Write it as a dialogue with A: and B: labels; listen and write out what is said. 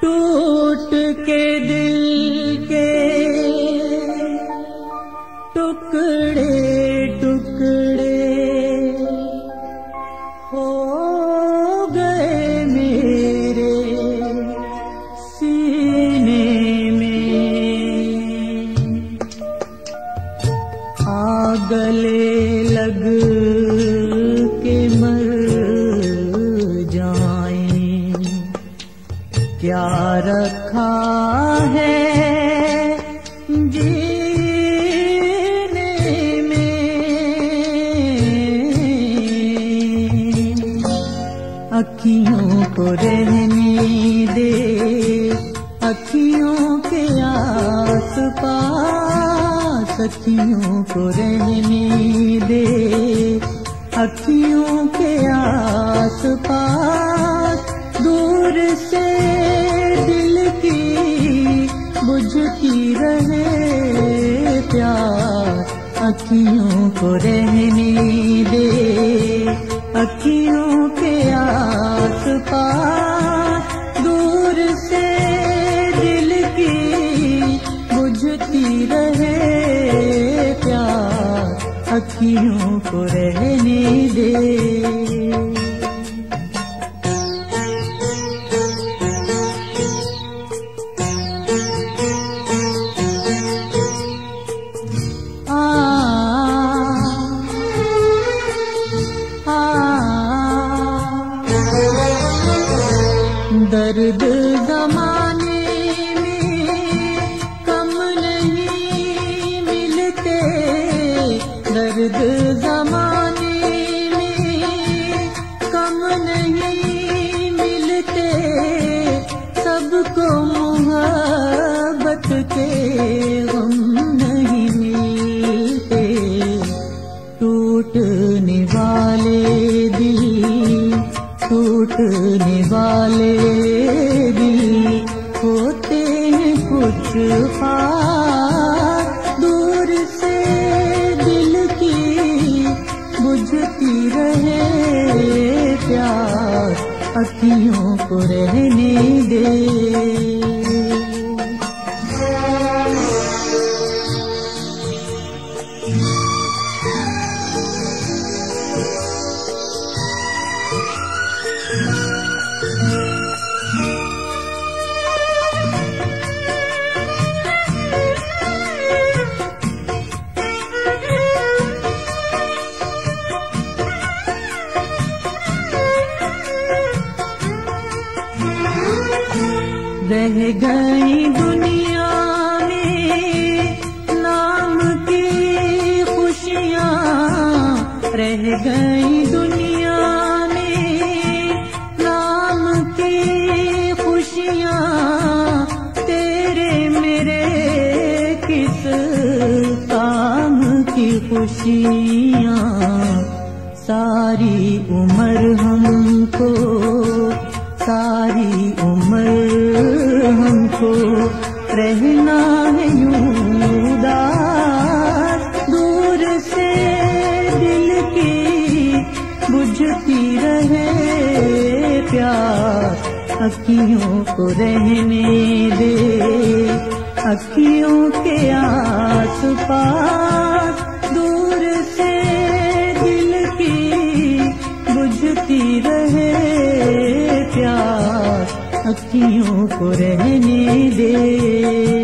A: टूट के दिल के टुकड़े टुकड़े हो गए मेरे सीने में। आगले लग क्या रखा है? जीने में। अखियों को रहने दे, अखियों के आस पास अखियों को रहने दे, अखियों के आस पास की बुझती रहे प्यार, अखियों को रहने दे। अखियों के आस पास दूर से दिल की बुझती रहे प्यार, अखियों को रहने दे। दर्द जमाने में कम नहीं मिलते। दर्द जमाने में कम नहीं मिलते। सबको मोहब्बत के गम नहीं मिलते। टूटने वाले दिल टूटने दूर से दिल की बुझती रहे प्यार अखियों को रहने रह गई दुनिया में, नाम की खुशियाँ रह गई दुनिया में, नाम की खुशियाँ तेरे मेरे किस काम की खुशियाँ? सारी उम्र हमको, सारी उम्र हमको रहना है उदास दूर से दिल की बुझती रहे प्यार। अखियों को रहने दे। अखियों के आस पास अखियों को रहने दे।